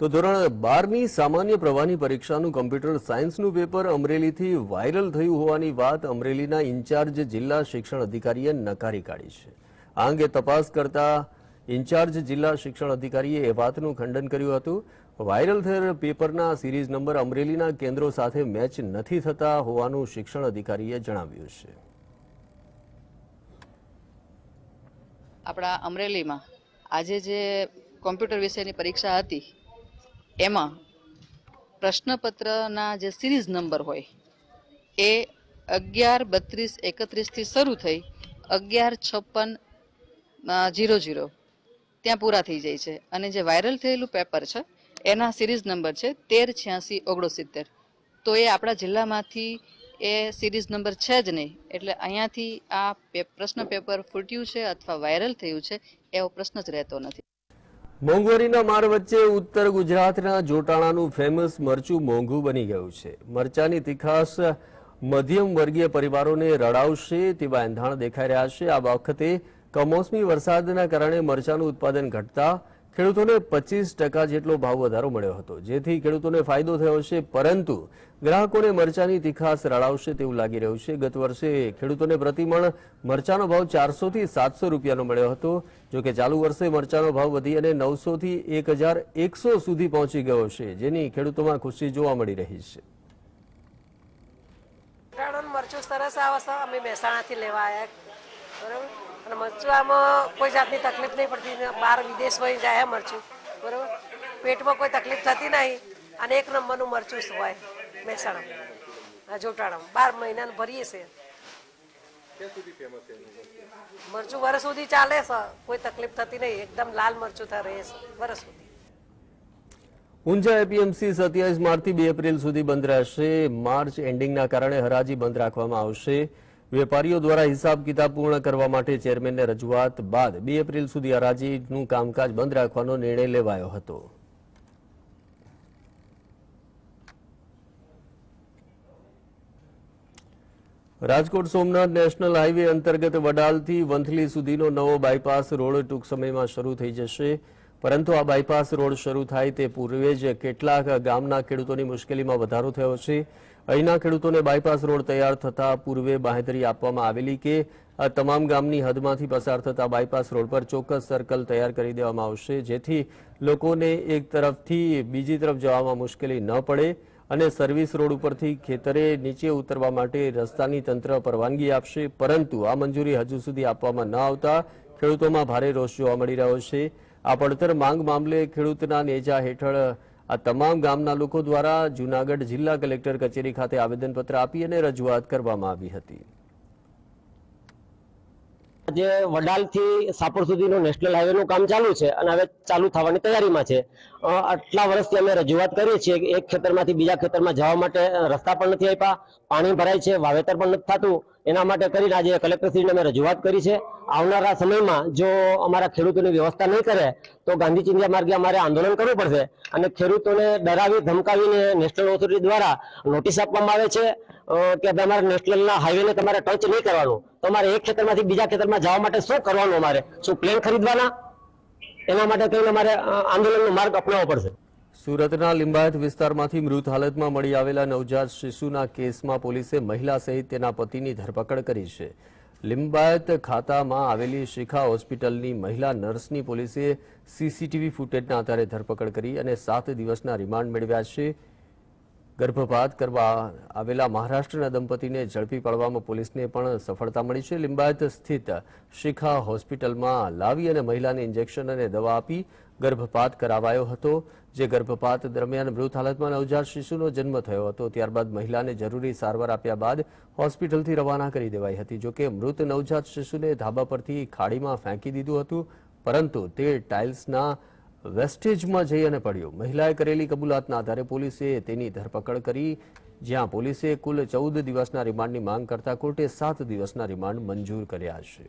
તો ધોરણ બારની સામાન્ય પ્રવાહની પરીક્ષાનું કમ્પ્યુટર સાયન્સનું પેપર અમરેલીથી વાયરલ થયું હોવાની વાત અમરેલીના ઇન્ચાર્જ જિલ્લા શિક્ષણ અધિકારીએ નકારી કાઢી છે. આ અંગે તપાસ કરતા ઇન્ચાર્જ જિલ્લા શિક્ષણ અધિકારીએ એ વાતનું ખંડન કર્યું હતું. વાયરલ થયેલ પેપરના સિરીઝ નંબર અમરેલીના કેન્દ્રો સાથે મેચ નથી થતા હોવાનું શિક્ષણ અધિકારીએ જણાવ્યું છે. આપણા અમરેલીમાં આજે જે કોમ્પ્યુટર વિષયની પરીક્ષા હતી એમાં પ્રશ્નપત્રના જે સિરીઝ નંબર હોય, એ અગિયાર, બત્રીસ એકત્રીસથી શરૂ થઈ અગિયાર, છપ્પન જીરો જીરો ત્યાં પૂરા થઈ જાય છે. અને જે વાયરલ થયેલું પેપર છે, એના સિરીઝ નંબર છે તેર, છ્યાસી, ઓગણસિત્તેર. તો એ આપણા જિલ્લામાંથી એ સિરીઝ નંબર છે જ નહીં. એટલે અહીંયાથી આ પ્રશ્ન પેપર ફૂટ્યું છે અથવા વાયરલ થયું છે, એવો પ્રશ્ન જ રહેતો નથી. મોંઘવારીના માર વચ્ચે ઉત્તર ગુજરાતના જોટાણાનું ફેમસ મરચું મોંઘું બની ગયું છે. મરચાની તીખાસ મધ્યમ વર્ગીય પરિવારોને રડાવશે તેવા એંધાણ દેખાઈ રહ્યા છે. આ વખતે કમોસમી વરસાદના કારણે મરચાનું ઉત્પાદન ઘટતા ખેડૂતોને પચીસ ટકા જેટલો ભાવ વધારો મળ્યો હતો. જેથી ખેડૂતોને ફાયદો થયો છે, પરંતુ ગ્રાહકોને મરચાની તીખાસ રળાવશે તેવું લાગી રહ્યું છે. ગત વર્ષે ખેડૂતોને પ્રતિમણ મરચાનો ભાવ ચારસો થી સાતસો રૂપિયાનો મળ્યો હતો. જો કે ચાલુ વર્ષે મરચાનો ભાવ વધી અને નવસો થી એક હજાર એકસો સુધી પહોંચી ગયો છે, જેની ખેડૂતોમાં ખુશી જોવા મળી રહી છે. મરચું સરસ આવે અમે મહેસાણાથી લેવા આવ્યા બરાબર? અને મરચું કોઈ જાતની તકલીફ નહીં પડતી. બહાર વિદેશ વહી જાય મરચું. બરાબર? પેટમાં કોઈ તકલીફ થતી નહીં. અને એક નંબરનું મરચું હોય મહેસાણા. આ જોટાણામાં. બાર મહિનાનું ભરીએ છીએ. મરચું? વર્ષ સુધી ચાલે છે. કોઈ તકલીફ થતી નહીં. એકદમ લાલ મરચું થાય રહે છે. વર્ષ સુધી. ઊંઝા એપીએમસી સત્યાવીસ માર્ચથી બે એપ્રિલ સુધી બંધ રહેશે. માર્ચ એન્ડિંગના કારણે હરાજી બંધ રાખવામાં આવશે. વેપારીઓ દ્વારા હિસાબ કિતાબ પૂર્ણ કરવા માટે ચેરમેનને રજૂઆત બાદ બે એપ્રિલ સુધી હરાજીનું કામકાજ બંધ રાખવાનો નિર્ણય લેવાયો હતો. રાજકોટ સોમનાથ નેશનલ હાઈવે અંતર્ગત વડાલથી વંથલી સુધીનો નવો બાયપાસ રોડ ટૂંક સમયમાં શરૂ થઈ જશે. પરંતુ આ બાયપાસ રોડ શરૂ થાય તે પૂર્વે જ કેટલાક ગામના ખેડૂતોની મુશ્કેલીમાં વધારો થયો છે. અહીંના ખેડૂતોને બાયપાસ રોડ તૈયાર થતા પૂર્વે બાંહેધરી આપવામાં આવેલી કે આ તમામ ગામની હદમાંથી પસાર થતા બાયપાસ રોડ પર ચોક્કસ સર્કલ તૈયાર કરી દેવામાં આવશે, જેથી લોકોને એક તરફથી બીજી તરફ જવામાં મુશ્કેલી ન પડે અને સર્વિસ રોડ ઉપરથી ખેતરે નીચે ઉતરવા માટે રસ્તાની તંત્ર પરવાનગી આપશે. પરંતુ આ મંજૂરી હજુ સુધી આપવામાં ન આવતા ખેડૂતોમાં ભારે રોષ જોવા મળી રહ્યો છે. આ પડતર માંગ મામલે ખેડૂતના નેજા હેઠળ આ તમામ ગામના લોકો દ્વારા જૂનાગઢ જિલ્લા કલેક્ટર કચેરી ખાતે આવેદનપત્ર આપી અને રજૂઆત કરવામાં આવી હતી. આજે વડાલથી સાપર સુધીનું નેશનલ હાઈવેનું કામ ચાલુ છે અને હવે ચાલુ થવાની તૈયારીમાં છે. આટલા વર્ષથી અમે રજૂઆત કરીએ છીએ કે એક ખેતરમાંથી બીજા ખેતરમાં જવા માટે રસ્તા પણ નથી આપ્યા, પાણી ભરાય છે, વાવેતર પણ નથી થતું. એના માટે કરીને આજે કલેક્ટરશ્રીને અમે રજૂઆત કરી છે. આવનારા સમયમાં જો અમારા ખેડૂતોની વ્યવસ્થા નહીં કરે, તો ગાંધી ચિંધ્યા માર્ગે અમારે આંદોલન કરવું પડશે. અને ખેડૂતોને ડરાવી, ધમકાવીને નેશનલ ઓથોરિટી દ્વારા નોટિસ આપવામાં આવે છે કે અમારે નેશનલના હાઈવેને તમારે ટચ નહીં કરવાનું. અમારે એક ખેતરમાંથી બીજા ખેતરમાં જવા માટે શું કરવાનું અમારે? શું પ્લેન ખરીદવાના? એના માટે કહીને અમારે આંદોલનનો માર્ગ અપનાવવો પડશે. સુરતના લિંબાયત વિસ્તારમાંથી મૃત હાલતમાં મળી આવેલા નવજાત શિશુના કેસમાં પોલીસે મહિલા સહિત તેના પતિની ધરપકડ કરી છે. લિંબાયત ખાતામાં આવેલી શિખા હોસ્પિટલની મહિલા નર્સની પોલીસે સીસીટીવી ફૂટેજના આધારે ધરપકડ કરી અને સાત દિવસના રિમાન્ડ મેળવ્યા છે. ગર્ભપાત કરવા આવેલા મહારાષ્ટ્રના દંપતીને ઝડપી પાડવામાં પોલીસને પણ સફળતા મળી છે. લિંબાયત સ્થિત શિખા હોસ્પિટલમાં લાવી અને મહિલાને ઇન્જેક્શન અને દવા આપી ગર્ભપાત કરાવાયો હતો. જે ગર્ભપાત દરમિયાન મૃત હાલતમાં નવજાત શિશુનો જન્મ થયો હતો. ત્યારબાદ મહિલાને જરૂરી સારવાર આપ્યા બાદ હોસ્પિટલથી રવાના કરી દેવાઈ હતી. જોકે મૃત નવજાત શિશુને ધાબા પરથી ખાડીમાં ફેંકી દીધું હતું, પરંતુ તે ટાઇલ્સના વેસ્ટેજમાં જઈ અને પડ્યો. મહિલાએ કરેલી કબૂલાતના આધારે પોલીસે તેની ધરપકડ કરી. જ્યાં પોલીસે કુલ ચૌદ દિવસના રિમાન્ડની માંગ કરતા કોર્ટે સાત દિવસના રિમાન્ડ મંજૂર કર્યા છે.